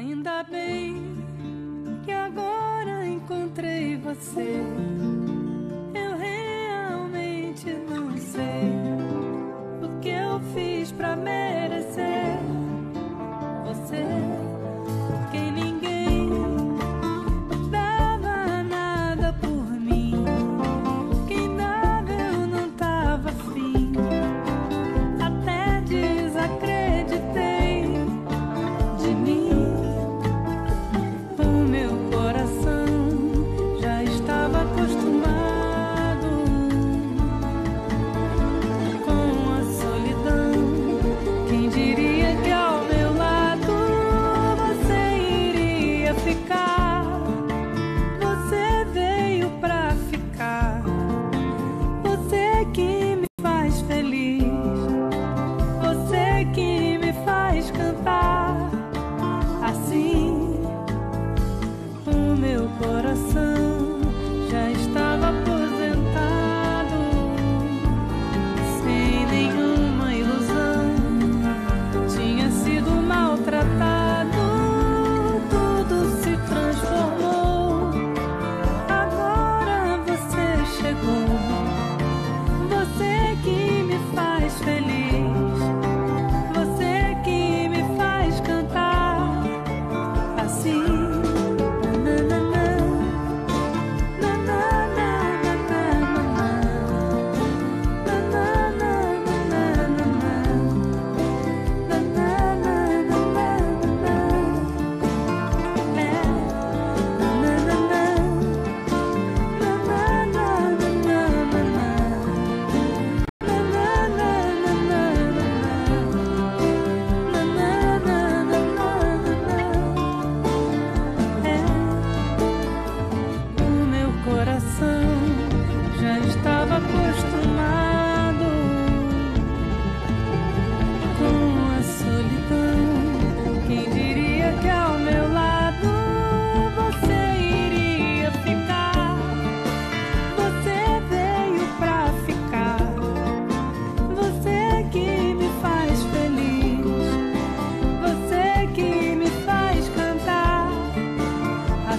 Ainda bem que agora encontrei você. assim.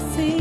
see.